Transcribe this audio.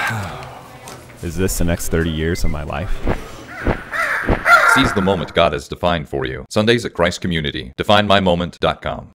Is this the next 30 years of my life? Seize the moment God has defined for you. Sundays at Christ Community. DefineMyMoment.com.